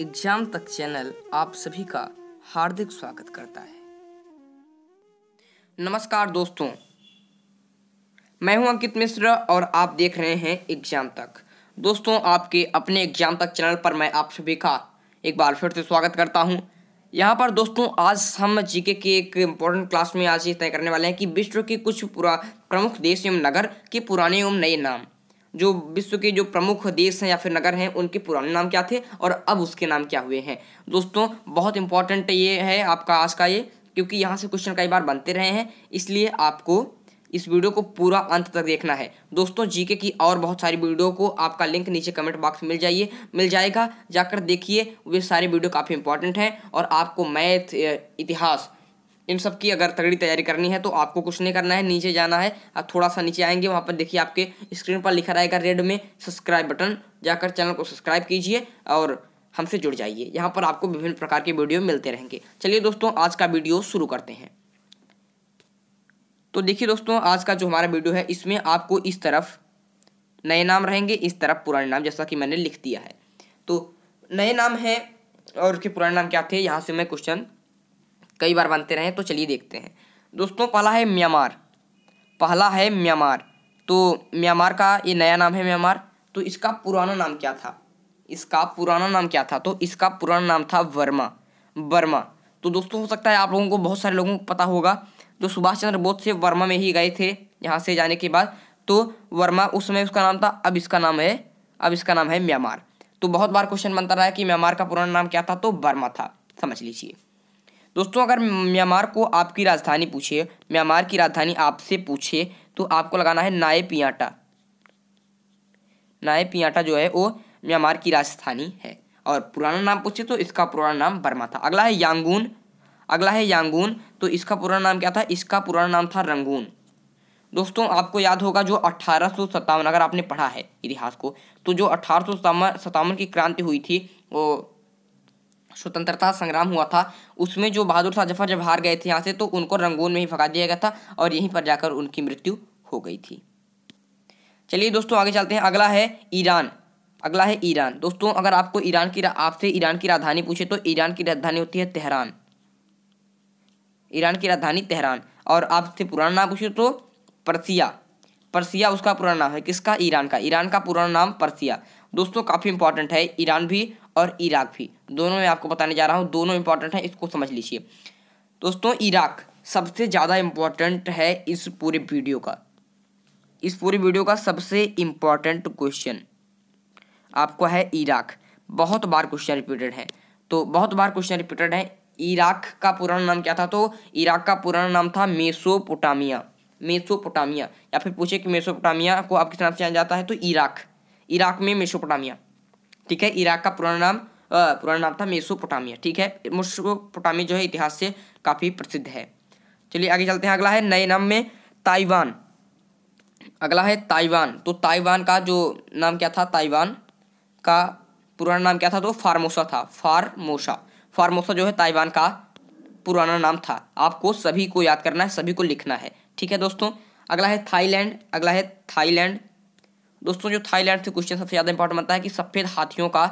Exam तक channel आप सभी का हार्दिक स्वागत करता है। नमस्कार दोस्तों। मैं हूँ अंकित मिश्र और आप देख रहे हैं एग्ज़ाम तक। दोस्तों, आपके अपने एग्ज़ाम तक चैनल पर मैं आप सभी का एक बार फिर से स्वागत करता हूँ। यहाँ पर दोस्तों, आज हम जीके के एक इम्पोर्टेंट क्लास में आज ये तय करने वाले हैं कि विश्व के कुछ पुरा प्रमुख देश एवं नगर के पुराने एवं नए नाम। जो विश्व के जो प्रमुख देश हैं या फिर नगर हैं, उनके पुराने नाम क्या थे और अब उसके नाम क्या हुए हैं? दोस्तों, बहुत इंपॉर्टेंट ये है आपका आज का ये, क्योंकि यहाँ से क्वेश्चन कई बार बनते रहे हैं, इसलिए आपको इस वीडियो को पूरा अंत तक देखना है। दोस्तों जीके की और बहुत सारी वीडियो को आपका लिंक नीचे कमेंट बॉक्स मिल जाइए, मिल जाएगा। जाकर देखिए, वे सारे वीडियो काफ़ी इंपॉर्टेंट हैं और आपको मैथ इतिहास इन सब की अगर तगड़ी तैयारी करनी है तो आपको कुछ नहीं करना है, नीचे जाना है। आप थोड़ा सा नीचे आएँगे, वहाँ पर देखिए आपके स्क्रीन पर लिखा रहेगा रेड में सब्सक्राइब बटन। जाकर चैनल को सब्सक्राइब कीजिए और हमसे जुड़ जाइए। यहाँ पर आपको विभिन्न प्रकार के वीडियो मिलते रहेंगे। चलिए दोस्तों, आज का वीडियो शुरू करते हैं। तो देखिए दोस्तों, आज का जो हमारा वीडियो है, इसमें आपको इस तरफ़ नए नाम रहेंगे, इस तरफ़ पुराने नाम, जैसा कि मैंने लिख दिया है। तो नए नाम है और उसके पुराने नाम क्या थे, यहाँ से मैं क्वेश्चन कई बार बनते रहे तो चलिए देखते हैं। दोस्तों, पहला है म्यांमार। पहला है म्यांमार। तो म्यांमार का ये नया नाम है म्यांमार। तो इसका पुराना नाम क्या था? इसका पुराना नाम क्या था? तो इसका पुराना नाम था वर्मा। वर्मा। तो दोस्तों, हो सकता है आप लोगों को बहुत सारे लोगों को पता होगा, जो सुभाष चंद्र बोस से वर्मा में ही गए थे, यहाँ से जाने के बाद। तो वर्मा उस समय उसका नाम था, अब इसका नाम है, अब इसका नाम है म्यांमार। तो बहुत बार क्वेश्चन बनता रहा है कि म्यांमार का पुराना नाम क्या था? तो वर्मा था। समझ लीजिए। दोस्तों, अगर म्यांमार को आपकी राजधानी पूछे, म्यांमार की राजधानी आपसे पूछे तो आपको लगाना है नाए पियाटा। नाए पियाटा जो है, वो म्यांमार की राजधानी है। और पुराना नाम पूछे तो इसका पुराना नाम बर्मा था। अगला है यांगून। अगला है यांगून तो इसका पुराना नाम क्या था? इसका पुराना नाम था रंगून। दोस्तों, आपको याद होगा जो अट्ठारह अगर आपने पढ़ा है इतिहास को तो जो अठारह सत्तावन की क्रांति हुई थी, वो स्वतंत्रता संग्राम हुआ था। उसमें जो बहादुर शाह ज़फ़र जब हार गए थे यहाँ से तो उनको रंगून में ही भगा दिया गया था और यहीं पर जाकर उनकी मृत्यु हो गई थी। चलिए दोस्तों, आगे चलते हैं। अगला है ईरान। अगला है ईरान। दोस्तों, अगर आपको ईरान की आपसे ईरान की राजधानी पूछे तो ईरान की राजधानी होती है तेहरान। ईरान की राजधानी तेहरान। और आपसे पुराना नाम पूछे तो परसिया। परसिया उसका पुराना नाम है। किसका? ईरान का। ईरान का पुराना नाम परसिया। दोस्तों, काफ़ी इंपॉर्टेंट है। ईरान भी और इराक भी। दोनों में आपको बताने जा रहा हूँ, दोनों इंपॉर्टेंट है, इसको समझ लीजिए। दोस्तों, इराक सबसे ज़्यादा इंपॉर्टेंट है इस पूरे वीडियो का। इस पूरी वीडियो का सबसे इंपॉर्टेंट क्वेश्चन आपको है इराक। बहुत बार क्वेश्चन रिपीटेड है। तो बहुत बार क्वेश्चन रिपीटेड है। इराक का पुराना नाम क्या था? तो इराक का पुराना नाम था मेसोपोटामिया। मेसोपोटामिया। या फिर पूछे कि मेसोपोटामिया को आप किस नाम से जाना जाता है? तो इराक। इराक में मेसोपोटामिया। ठीक है, इराक का पुराना नाम पुराना नाम था मेसोपोटामिया, ठीक है? मेसोपोटामिया जो है इतिहास से काफ़ी प्रसिद्ध है। चलिए आगे चलते हैं। अगला है नए नाम में ताइवान। अगला है ताइवान। तो ताइवान का जो नाम क्या था? ताइवान का पुराना नाम क्या था? तो फार्मोसा था। फार्मोसा। फार्मोसा जो है ताइवान का पुराना नाम था। आपको सभी को याद करना है, सभी को लिखना है। ठीक है दोस्तों? अगला है थाईलैंड। अगला है थाईलैंड। दोस्तों, जो थाईलैंड से क्वेश्चन सबसे ज़्यादा इंपॉर्टेंट बनता है कि सफ़ेद हाथियों का,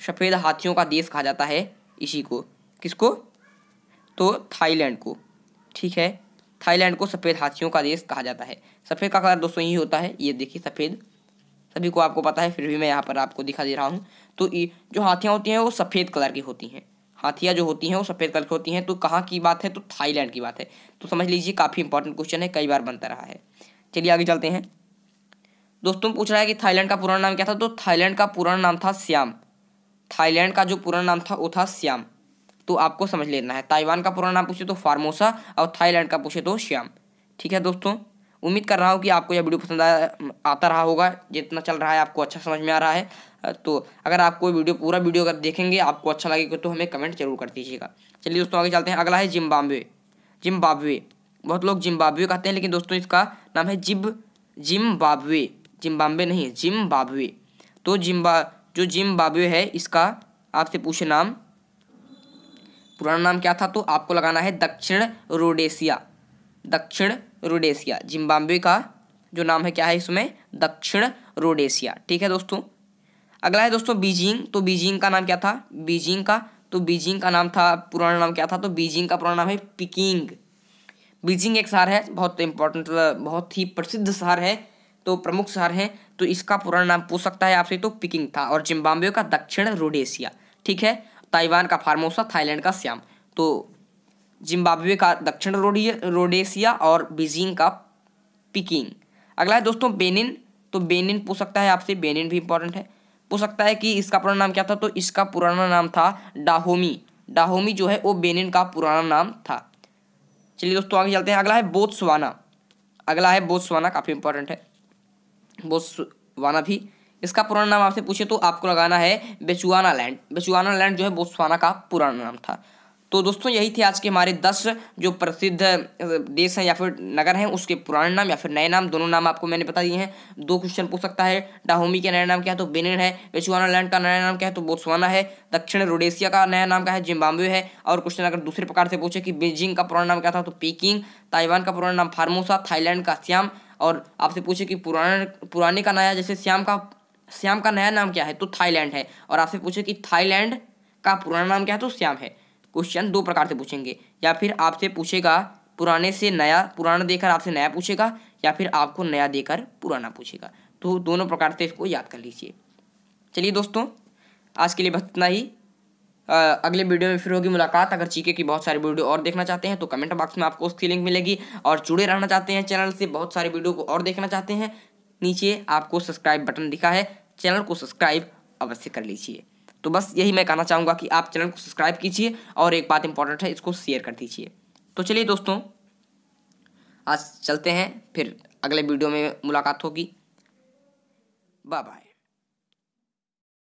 सफ़ेद हाथियों का देश कहा जाता है इसी को। किसको? तो थाईलैंड को। ठीक है? थाईलैंड को सफ़ेद हाथियों का देश कहा जाता है। सफ़ेद का कलर दोस्तों यही होता है। ये देखिए, सफ़ेद। सभी को आपको पता है, फिर भी मैं यहाँ पर आपको दिखा दे रहा हूँ। तो जो हाथियाँ होती हैं, वो सफ़ेद कलर की होती हैं। हाथियाँ जो होती हैं, वो सफ़ेद कलर की होती हैं। तो कहाँ की बात है? तो थाईलैंड की बात है। तो समझ लीजिए, काफ़ी इंपॉर्टेंट क्वेश्चन है, कई बार बनता रहा है। चलिए आगे चलते हैं। दोस्तों पूछ रहा है कि थाईलैंड का पुराना नाम क्या था? तो थाईलैंड का पुराना नाम था श्याम। थाईलैंड का जो पुराना नाम था, वो था श्याम। तो आपको समझ लेना है। ताइवान का पुराना नाम पूछे तो फार्मोसा और थाईलैंड का पूछे तो श्याम। ठीक है दोस्तों, उम्मीद कर रहा हूँ कि आपको यह वीडियो पसंद आता रहा होगा। जितना चल रहा है, आपको अच्छा समझ में आ रहा है। तो अगर आपको वीडियो, पूरा वीडियो अगर देखेंगे, आपको अच्छा लगेगा तो हमें कमेंट ज़रूर कर दीजिएगा। चलिए दोस्तों, आगे चलते हैं। अगला है जिम्बाब्वे। जिम्बाब्वे। बहुत लोग जिम्बाब्वे कहते हैं, लेकिन दोस्तों, इसका नाम है जिब, जिम्बाब्वे। जिम्बाब्वे नहीं, जिम्बाब्वे। तो जिम्बा, जो जिम्बाब्वे है, इसका आपसे पूछे नाम। पुराना नाम क्या था? तो आपको लगाना है दक्षिण रोडेशिया दक्षिण रोडेशिया जिम्बाब्वे का जो नाम है, क्या है इसमें? दक्षिण रोडेशिया ठीक है दोस्तों? अगला है दोस्तों बीजिंग। तो बीजिंग का नाम क्या था? बीजिंग का तो बीजिंग का नाम था, पुराना नाम क्या था? तो बीजिंग का पुराना नाम है पिकिंग। बीजिंग एक शहर है, बहुत इंपॉर्टेंट बहुत ही प्रसिद्ध शहर है तो प्रमुख शहर है तो इसका पुराना नाम पूछ सकता है आपसे तो पिकिंग था और जिम्बाब्वे का दक्षिण रोडेशिया, ठीक है? ताइवान का फार्मोसा, थाईलैंड का श्याम। तो जिम्बाब्वे का दक्षिण रोडेशिया और बीजिंग का पिकिंग। अगला है दोस्तों बेनिन तो बेनिन पूछ सकता है आपसे, बेनिन भी इंपॉर्टेंट है। पूछ सकता है कि इसका पुराना नाम क्या था तो इसका पुराना नाम था डाहोमी। डाहोमी जो है, वो बेनिन का पुराना नाम था। चलिए दोस्तों आगे चलते हैं। अगला है बोत्सवाना। अगला है बोत्सवाना, काफ़ी इंपॉर्टेंट है। बोत्सवाना भी। इसका पुराना नाम आपसे पूछे तो आपको लगाना है बेचुआना लैंड। बेचुआना लैंड जो है बोत्सवाना का पुराना नाम था। तो दोस्तों, यही थे आज के हमारे दस जो प्रसिद्ध देश हैं या फिर नगर हैं, उसके पुराने नाम या फिर नए नाम। दोनों नाम आपको मैंने बता दिए हैं। दो क्वेश्चन पूछ सकता है, डाहोमी का नया नाम क्या है तो बेनिन है वेचुआना लैंड का नया नाम क्या है तो बोत्सवाना है, दक्षिण रोडेशिया का नया नाम क्या है, जिम्बाब्वे है। और क्वेश्चन अगर दूसरे प्रकार से पूछे कि बीजिंग का पुराना नाम क्या था तो पीकिंग, ताइवान का पुराना नाम फार्मोसा, थाईलैंड का श्याम और आपसे पूछे कि पुराने पुराने का नया, जैसे श्याम का श्याम का नया नाम क्या है? तो थाईलैंड है। और आपसे पूछे कि थाईलैंड का पुराना नाम क्या है? तो श्याम है। क्वेश्चन दो प्रकार से पूछेंगे। या फिर आपसे पूछेगा, पुराने से नया पुराना देकर आपसे नया पूछेगा, या फिर आपको नया देकर पुराना पूछेगा। तो दोनों प्रकार से इसको याद कर लीजिए। चलिए दोस्तों, आज के लिए बस इतना ही। अगले वीडियो में फिर होगी मुलाकात। अगर चीके की बहुत सारी वीडियो और देखना चाहते हैं तो कमेंट बॉक्स में आपको उसकी लिंक मिलेगी। और जुड़े रहना चाहते हैं चैनल से, बहुत सारे वीडियो को और देखना चाहते हैं, नीचे आपको सब्सक्राइब बटन दिखा है। चैनल को सब्सक्राइब अवश्य कर लीजिए। तो बस यही मैं कहना चाहूँगा कि आप चैनल को सब्सक्राइब कीजिए और एक बात इंपॉर्टेंट है, इसको शेयर कर दीजिए। तो चलिए दोस्तों, आज चलते हैं, फिर अगले वीडियो में मुलाकात होगी। Bye bye